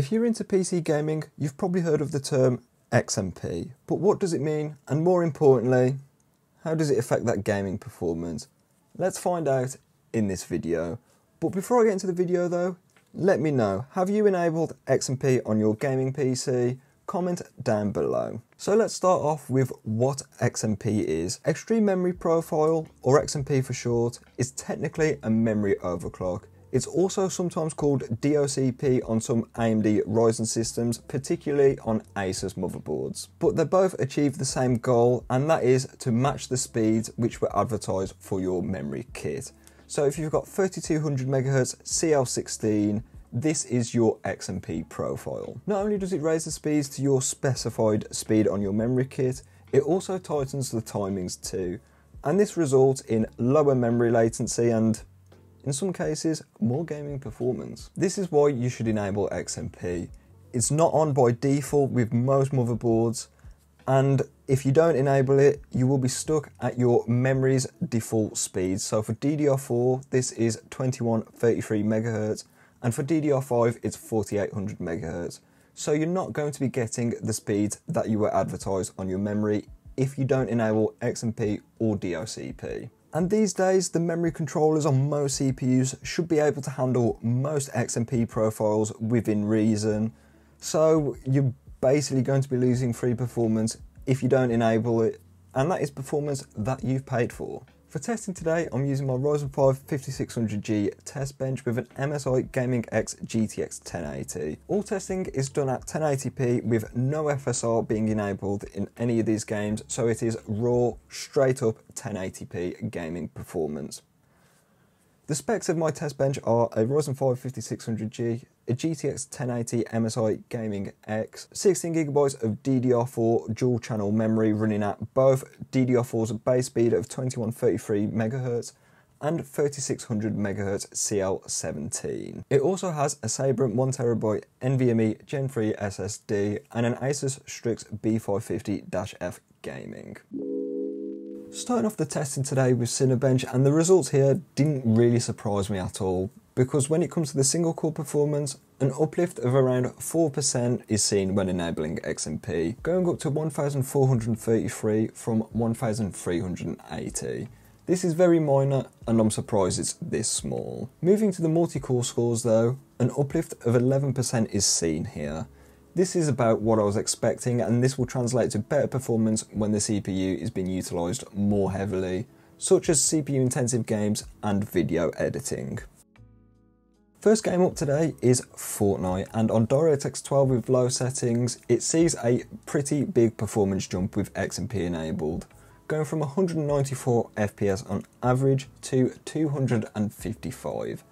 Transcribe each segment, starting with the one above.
If you're into PC gaming, you've probably heard of the term XMP, but what does it mean? And more importantly, how does it affect that gaming performance? Let's find out in this video. But before I get into the video though, let me know, have you enabled XMP on your gaming PC? Comment down below. So let's start off with what XMP is. Extreme Memory Profile, or XMP for short, is technically a memory overclock. It's also sometimes called DOCP on some AMD Ryzen systems, particularly on Asus motherboards. But they both achieve the same goal, and that is to match the speeds which were advertised for your memory kit. So if you've got 3200 MHz CL16, this is your XMP profile. Not only does it raise the speeds to your specified speed on your memory kit, it also tightens the timings too. And this results in lower memory latency and in some cases, more gaming performance. This is why you should enable XMP. It's not on by default with most motherboards, and if you don't enable it, you will be stuck at your memory's default speed. So for DDR4, this is 2133 megahertz, and for DDR5, it's 4800 megahertz. So you're not going to be getting the speeds that you were advertised on your memory if you don't enable XMP or DOCP. And these days, the memory controllers on most CPUs should be able to handle most XMP profiles within reason. So you're basically going to be losing free performance if you don't enable it, and that is performance that you've paid for. For testing today, I'm using my Ryzen 5 5600G test bench with an MSI Gaming X GTX 1080. All testing is done at 1080p with no FSR being enabled in any of these games, so it is raw, straight up 1080p gaming performance. The specs of my test bench are a Ryzen 5 5600G, a GTX 1080 MSI Gaming X, 16GB of DDR4 dual channel memory running at both DDR4's base speed of 2133 MHz and 3600 MHz CL17. It also has a Sabrent 1TB NVMe Gen 3 SSD and an Asus Strix B550-F gaming. Starting off the testing today with Cinebench and the results here didn't really surprise me at all because when it comes to the single core performance, an uplift of around 4% is seen when enabling XMP, going up to 1433 from 1380. This is very minor and I'm surprised it's this small. Moving to the multi-core scores though, an uplift of 11% is seen here. This is about what I was expecting and this will translate to better performance when the CPU is being utilised more heavily, such as CPU intensive games and video editing. First game up today is Fortnite and on DirectX 12 with low settings it sees a pretty big performance jump with XMP enabled, going from 194 FPS on average to 255.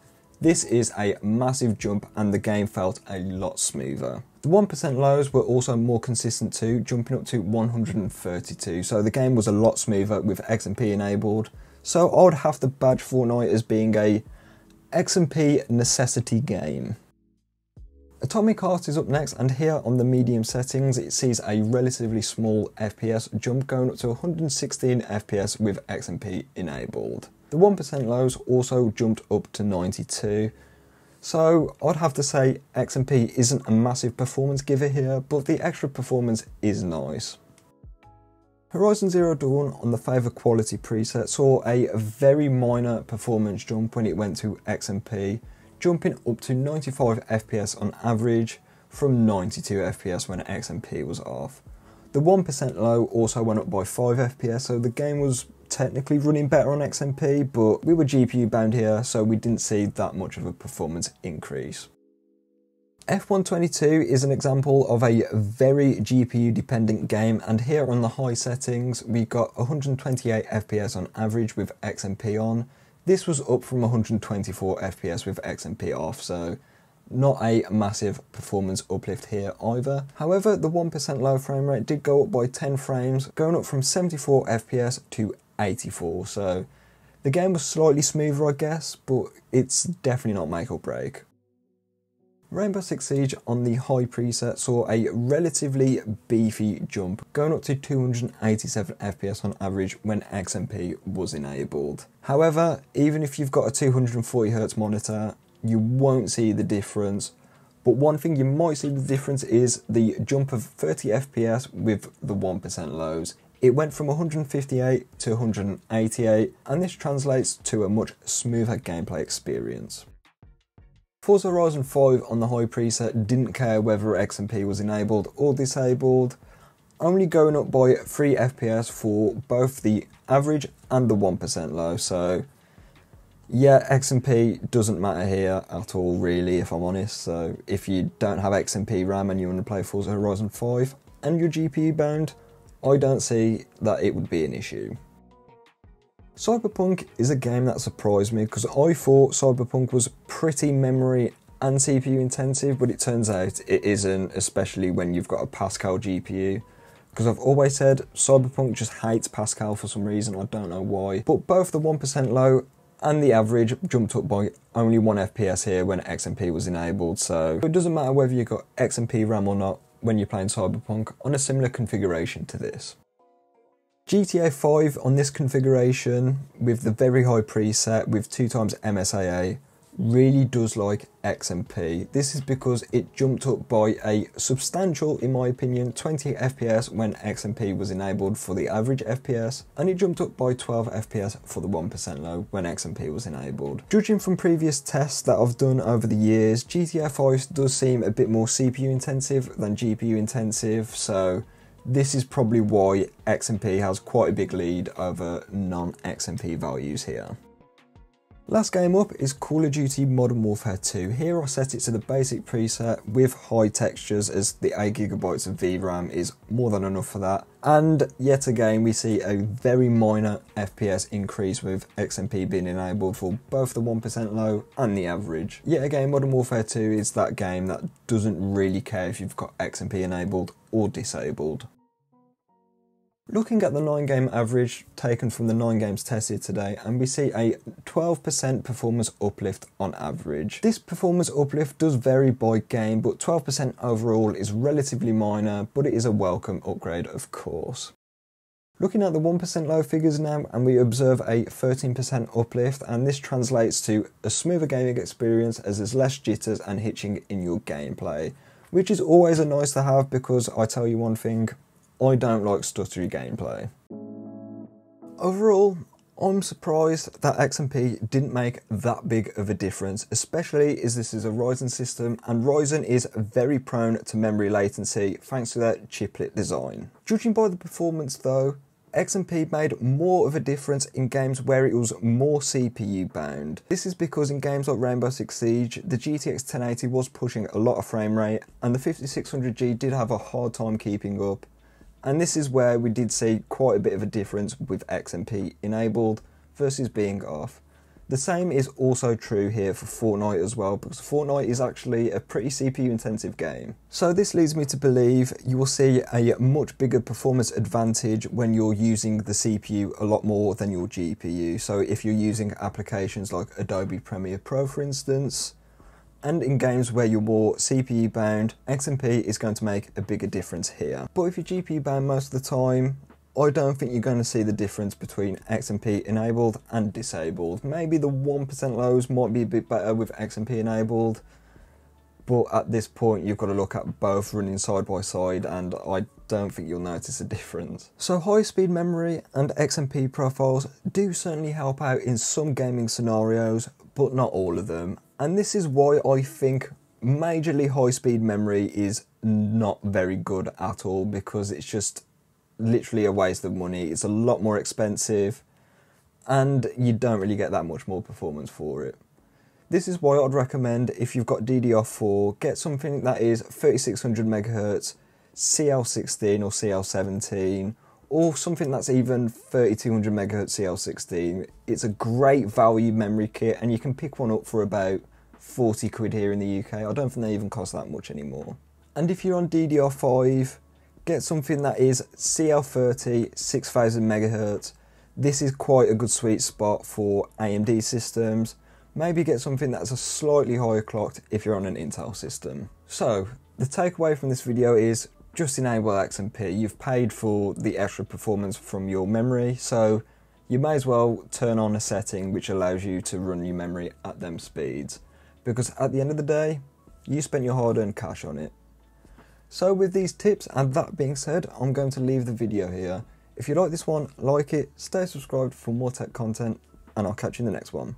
This is a massive jump and the game felt a lot smoother. The 1% lows were also more consistent too, jumping up to 132, so the game was a lot smoother with XMP enabled. So I would have to badge Fortnite as being a XMP necessity game. Atomic Heart is up next and here on the medium settings it sees a relatively small FPS jump going up to 116 FPS with XMP enabled. The 1% lows also jumped up to 92. So I'd have to say XMP isn't a massive performance giver here, but the extra performance is nice. Horizon Zero Dawn on the Favor Quality preset saw a very minor performance jump when it went to XMP, jumping up to 95 FPS on average from 92 FPS when XMP was off. The 1% low also went up by 5 FPS, so the game was technically running better on XMP, but we were GPU bound here, so we didn't see that much of a performance increase. F1 22 is an example of a very GPU dependent game and here on the high settings we got 128 FPS on average with XMP on. This was up from 124 FPS with XMP off so not a massive performance uplift here either. However, the 1% low frame rate did go up by 10 frames, going up from 74 FPS to 84. So the game was slightly smoother, I guess, but it's definitely not make or break. Rainbow Six Siege on the high preset saw a relatively beefy jump, going up to 287 FPS on average when XMP was enabled. However, even if you've got a 240Hz monitor, you won't see the difference, But one thing you might see the difference is the jump of 30 FPS with the 1% lows. It went from 158 to 188, and this translates to a much smoother gameplay experience. Forza Horizon 5 on the high preset didn't care whether XMP was enabled or disabled, only going up by 3 FPS for both the average and the 1% low, so yeah, XMP doesn't matter here at all, really, if I'm honest. So, if you don't have XMP RAM and you want to play Forza Horizon 5 and you're GPU bound, I don't see that it would be an issue. Cyberpunk is a game that surprised me because I thought Cyberpunk was pretty memory and CPU intensive, but it turns out it isn't, especially when you've got a Pascal GPU. Because I've always said Cyberpunk just hates Pascal for some reason, I don't know why. But both the 1% low and the average jumped up by only 1 FPS here when XMP was enabled, so it doesn't matter whether you've got XMP RAM or not when you're playing Cyberpunk on a similar configuration to this. GTA 5 on this configuration with the very high preset with 2 times MSAA really does like XMP. This is because it jumped up by a substantial, in my opinion, 20 FPS when XMP was enabled for the average FPS, and it jumped up by 12 FPS for the 1% low when XMP was enabled. Judging from previous tests that I've done over the years, GTA 5 does seem a bit more CPU intensive than GPU intensive, so this is probably why XMP has quite a big lead over non-XMP values here. Last game up is Call of Duty Modern Warfare 2. Here I set it to the basic preset with high textures as the 8GB of VRAM is more than enough for that. And yet again we see a very minor FPS increase with XMP being enabled for both the 1% low and the average. Yet again Modern Warfare 2 is that game that doesn't really care if you've got XMP enabled or disabled. Looking at the 9 game average taken from the 9 games tested today and we see a 12% performance uplift on average. This performance uplift does vary by game but 12% overall is relatively minor but it is a welcome upgrade of course. Looking at the 1% low figures now and we observe a 13% uplift and this translates to a smoother gaming experience as there's less jitters and hitching in your gameplay which is always a nice to have because I tell you one thing, I don't like stuttery gameplay. Overall, I'm surprised that XMP didn't make that big of a difference, especially as this is a Ryzen system and Ryzen is very prone to memory latency thanks to their chiplet design. Judging by the performance though, XMP made more of a difference in games where it was more CPU bound. This is because in games like Rainbow Six Siege, the GTX 1080 was pushing a lot of frame rate and the 5600G did have a hard time keeping up and this is where we did see quite a bit of a difference with XMP enabled versus being off. The same is also true here for Fortnite as well, because Fortnite is actually a pretty CPU intensive game. So this leads me to believe you will see a much bigger performance advantage when you're using the CPU a lot more than your GPU. So if you're using applications like Adobe Premiere Pro for instance, and in games where you're more CPU bound, XMP is going to make a bigger difference here. But if you're GPU bound most of the time, I don't think you're going to see the difference between XMP enabled and disabled. Maybe the 1% lows might be a bit better with XMP enabled, but at this point you've got to look at both running side by side and I don't think you'll notice a difference. So high speed memory and XMP profiles do certainly help out in some gaming scenarios, but not all of them. And this is why I think majorly high speed memory is not very good at all because it's just literally a waste of money. It's a lot more expensive and you don't really get that much more performance for it. This is why I'd recommend if you've got DDR4, get something that is 3600 megahertz, CL16 or CL17 or something that's even 3200 megahertz CL16. It's a great value memory kit and you can pick one up for about 40 quid here in the UK. I don't think they even cost that much anymore. And if you're on DDR5, get something that is CL30 6000 megahertz. This is quite a good sweet spot for AMD systems. Maybe get something that's a slightly higher clocked if you're on an Intel system. So, the takeaway from this video is just enable XMP. You've paid for the extra performance from your memory, so you may as well turn on a setting which allows you to run your memory at them speeds. Because at the end of the day, You spent your hard earned cash on it. So, with these tips and that being said, I'm going to leave the video here. If you like this one, like it, stay subscribed for more tech content, and I'll catch you in the next one.